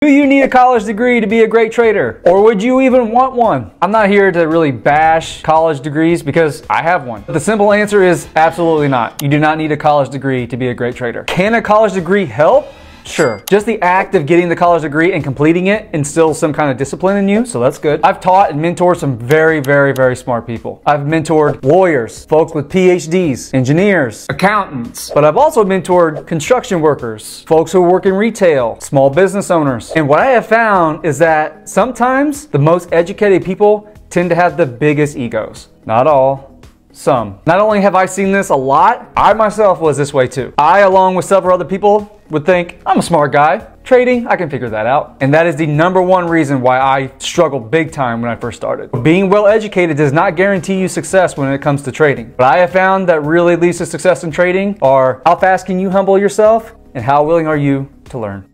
Do you need a college degree to be a great trader? Or would you even want one? I'm not here to really bash college degrees because I have one. But the simple answer is absolutely not. You do not need a college degree to be a great trader. Can a college degree help? Sure. Just the act of getting the college degree and completing it instills some kind of discipline in you, so that's good. I've taught and mentored some very, very, very smart people. I've mentored lawyers, folks with PhDs, engineers, accountants, but I've also mentored construction workers, folks who work in retail, small business owners. And what I have found is that sometimes the most educated people tend to have the biggest egos. Not all, some. Not only have I seen this a lot, I myself was this way too. I, along with several other people, would think, I'm a smart guy. Trading, I can figure that out. And that is the number one reason why I struggled big time when I first started. Being well educated does not guarantee you success when it comes to trading. But I have found that really leads to success in trading are how fast can you humble yourself and how willing are you to learn.